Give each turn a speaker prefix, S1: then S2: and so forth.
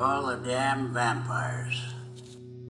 S1: all the damn vampires.